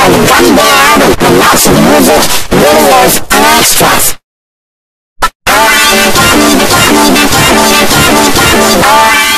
from one day out of the lots of music, videos, and extras. Alright,